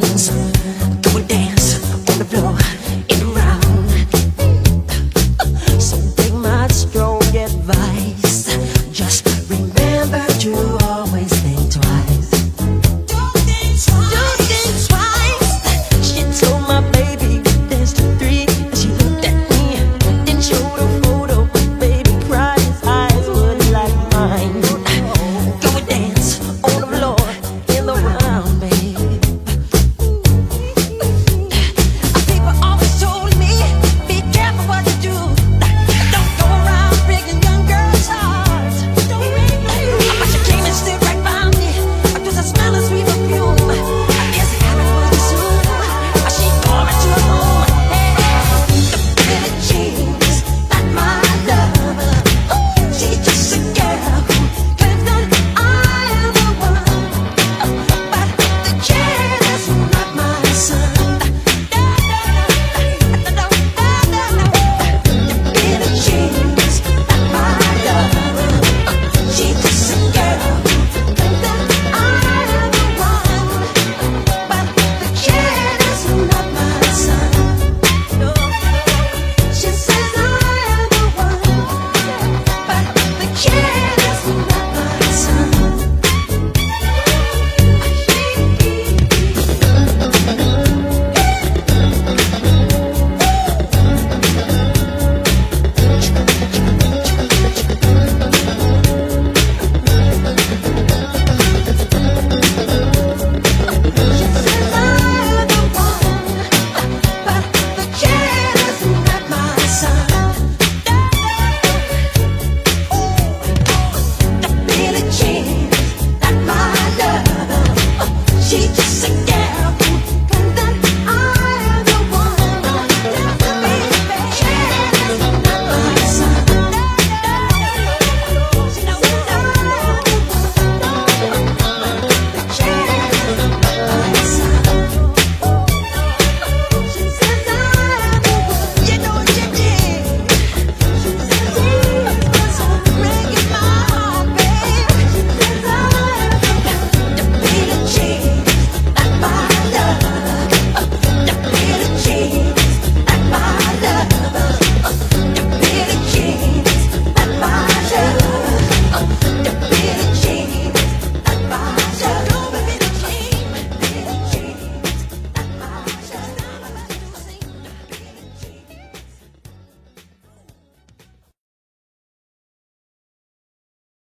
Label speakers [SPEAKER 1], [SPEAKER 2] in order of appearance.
[SPEAKER 1] hands Go and dance on the floor.